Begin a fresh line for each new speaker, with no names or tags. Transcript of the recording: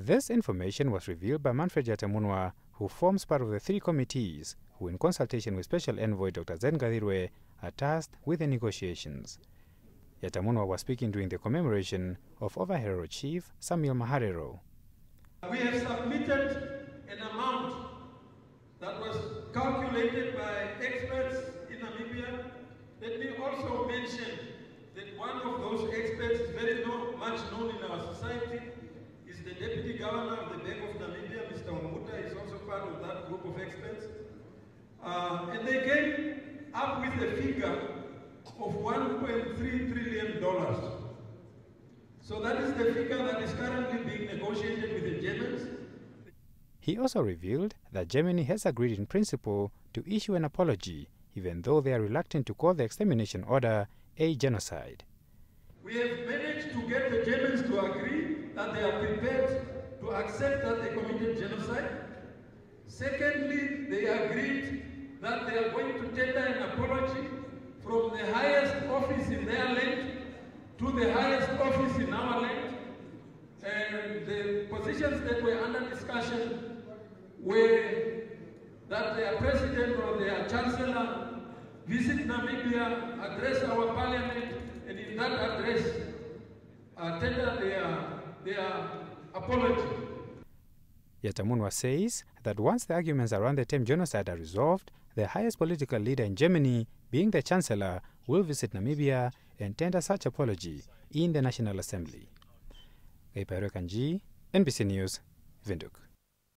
This information was revealed by Manfred Yatamunwa, who forms part of the three committees who, in consultation with Special Envoy Dr. Zed Ngavirue, are tasked with the negotiations. Yatamunwa was speaking during the commemoration of Ovaherero Chief Samuel Maharero.
We have submitted an amount that was calculated by experts in Namibia. Let me also mention that one of those experts is very know, much known in our society, is the Deputy Governor of the Bank of Namibia, Mr. Uanguta, is also part of that group of experts. Uh, and they came up with a figure of $1.3 trillion. So that is the figure that is currently being negotiated with the Germans.
He also revealed that Germany has agreed in principle to issue an apology, even though they are reluctant to call the extermination order a genocide.
We have managed to get the Germans to agree that they are prepared to accept that they committed genocide. Secondly, they agreed that they are going to tender an apology from the highest office in their land to the highest office in our land. And the positions that were under discussion were that their president or their chancellor visit Namibia, address our parliament, and in that address, uh, tender their, their apology.
Yatamunwa says that once the arguments around the term genocide are resolved, the highest political leader in Germany, being the Chancellor, will visit Namibia and tender such apology in the National Assembly. Kanji, NBC News, Windhoek.